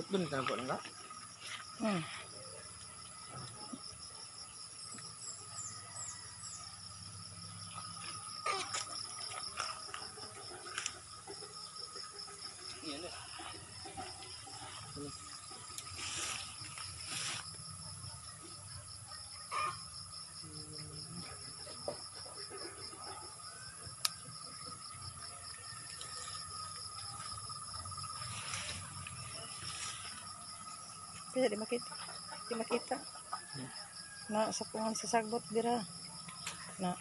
கட் பண்ணி தரப்படுங்களா ம் Kaya di makita. Di makita. Na sa pungan sa sagbot dira. Na